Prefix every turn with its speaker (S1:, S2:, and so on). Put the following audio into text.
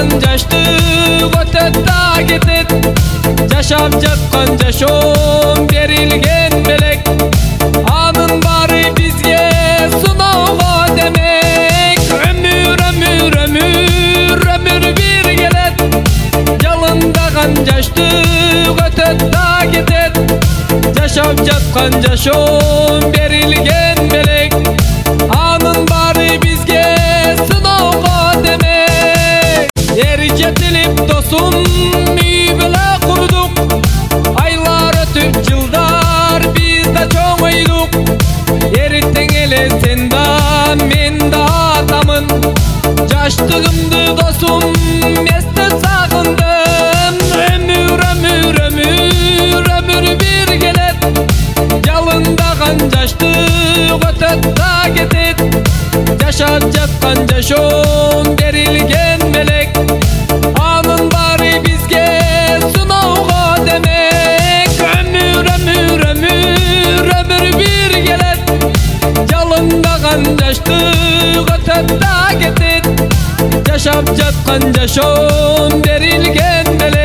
S1: قنجشت وتدا gitip Yaşam cep kancaşom berilgen melek. Anın bari bizge sunava demek. Ömür ömür ömür ömür bir gelet. Yalında kancaştı ötedda gitet Yaşam cep kancaşom berilgen досым үй біле құрдық айлар өтіп жылдар біз да чоңайдық ертең эле сен да мен да атамын жаштығымды досым есте сағындым өмір өмір өмір өмір бір келет жалындаған жаштык өтөт да кетет жашап жатқан жашоом берілген قندشت وغتت داقتت جشب جب قندشوم دريل قندلت